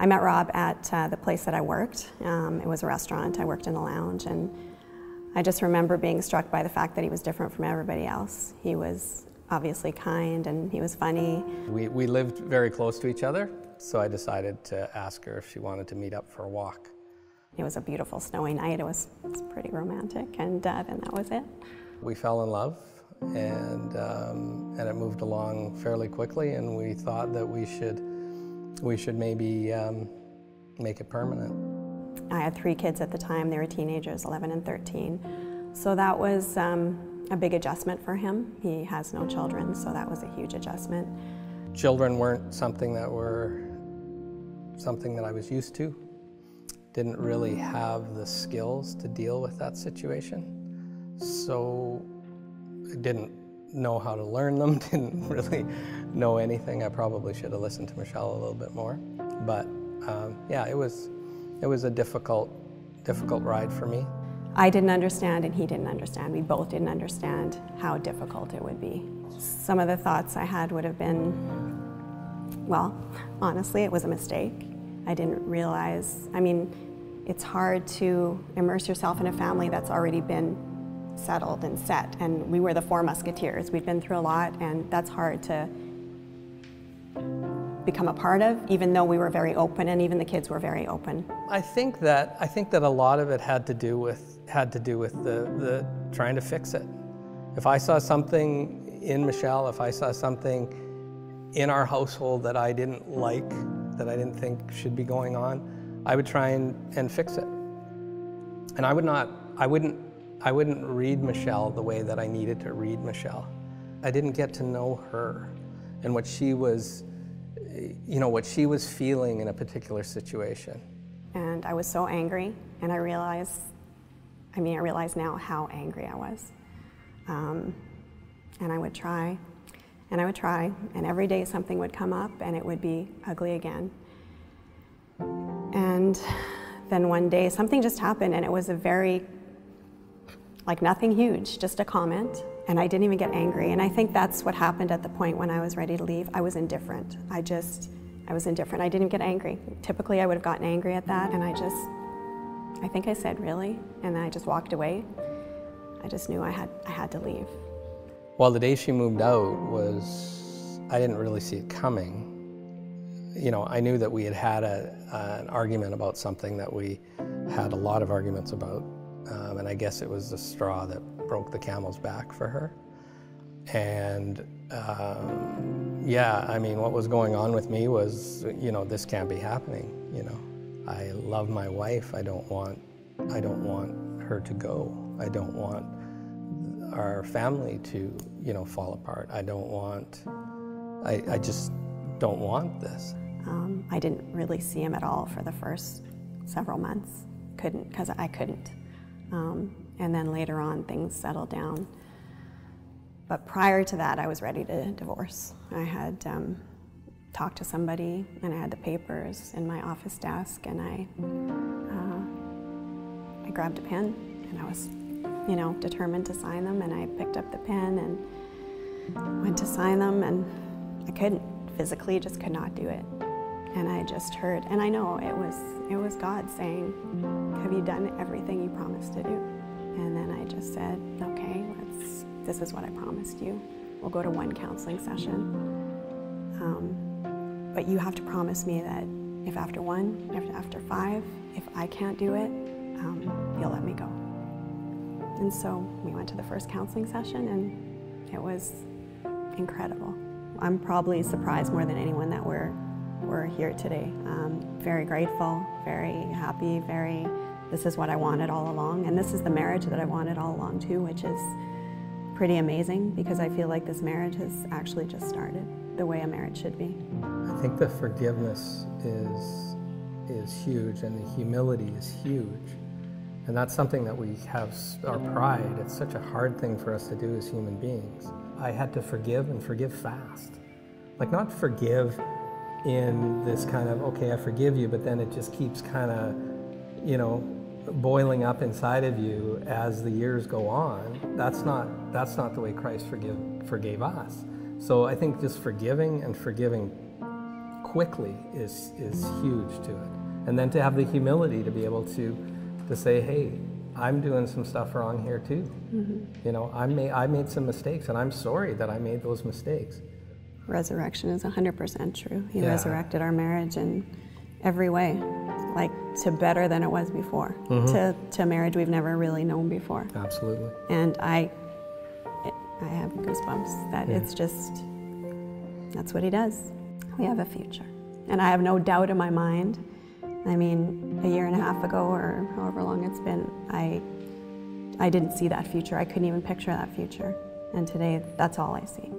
I met Rob at uh, the place that I worked. Um, it was a restaurant. I worked in the lounge, and I just remember being struck by the fact that he was different from everybody else. He was obviously kind and he was funny. We, we lived very close to each other, so I decided to ask her if she wanted to meet up for a walk. It was a beautiful snowy night. It was, it was pretty romantic, and uh, then that was it. We fell in love, and um, and it moved along fairly quickly, and we thought that we should we should maybe um, make it permanent. I had three kids at the time. They were teenagers, 11 and 13. So that was um, a big adjustment for him. He has no children, so that was a huge adjustment. Children weren't something that were something that I was used to. Didn't really have the skills to deal with that situation. So I didn't know how to learn them, didn't really know anything. I probably should have listened to Michelle a little bit more. But um, yeah, it was, it was a difficult, difficult ride for me. I didn't understand and he didn't understand. We both didn't understand how difficult it would be. Some of the thoughts I had would have been, well, honestly, it was a mistake. I didn't realize, I mean, it's hard to immerse yourself in a family that's already been settled and set. And we were the four musketeers. We'd been through a lot, and that's hard to become a part of, even though we were very open, and even the kids were very open. I think that I think that a lot of it had to do with had to do with the, the trying to fix it. If I saw something in Michelle, if I saw something in our household that I didn't like, that I didn't think should be going on, I would try and, and fix it. And I would not, I wouldn't I wouldn't read Michelle the way that I needed to read Michelle. I didn't get to know her and what she was, you know, what she was feeling in a particular situation. And I was so angry, and I realized, I mean, I realize now how angry I was. Um, and I would try, and I would try, and every day something would come up and it would be ugly again. And then one day something just happened, and it was a very like nothing huge, just a comment. And I didn't even get angry. And I think that's what happened at the point when I was ready to leave. I was indifferent. I just, I was indifferent. I didn't get angry. Typically, I would have gotten angry at that. And I just, I think I said, really? And then I just walked away. I just knew I had, I had to leave. Well, the day she moved out was, I didn't really see it coming. You know, I knew that we had had a, an argument about something that we had a lot of arguments about um, and I guess it was the straw that broke the camel's back for her. And um, yeah, I mean, what was going on with me was, you know, this can't be happening. You know, I love my wife. I don't want, I don't want her to go. I don't want our family to, you know, fall apart. I don't want, I, I just don't want this. Um, I didn't really see him at all for the first several months. Couldn't, because I couldn't. Um, and then later on, things settled down. But prior to that, I was ready to divorce. I had um, talked to somebody, and I had the papers in my office desk, and I, uh, I grabbed a pen, and I was, you know, determined to sign them. And I picked up the pen and went to sign them, and I couldn't physically, just could not do it. And I just heard, and I know it was it was God saying, "Have you done everything you promised to do?" And then I just said, "Okay, let's. This is what I promised you. We'll go to one counseling session, um, but you have to promise me that if after one, if after five, if I can't do it, um, you'll let me go." And so we went to the first counseling session, and it was incredible. I'm probably surprised more than anyone that we're we're here today. Um, very grateful, very happy, very, this is what I wanted all along. And this is the marriage that I wanted all along too, which is pretty amazing because I feel like this marriage has actually just started the way a marriage should be. I think the forgiveness is, is huge and the humility is huge. And that's something that we have our pride. It's such a hard thing for us to do as human beings. I had to forgive and forgive fast. Like, not forgive in this kind of, okay, I forgive you, but then it just keeps kind of, you know, boiling up inside of you as the years go on. That's not, that's not the way Christ forgive, forgave us. So I think just forgiving and forgiving quickly is, is huge to it. And then to have the humility to be able to, to say, hey, I'm doing some stuff wrong here too. Mm-hmm. You know, I made, I made some mistakes and I'm sorry that I made those mistakes. Resurrection is 100% true. He Yeah. resurrected our marriage in every way, like to better than it was before, mm-hmm. to, to marriage we've never really known before. Absolutely. And I, it, I have goosebumps that it's just, that's what he does. We have a future. And I have no doubt in my mind. I mean, a year and a half ago or however long it's been, I, I didn't see that future. I couldn't even picture that future. And today, that's all I see.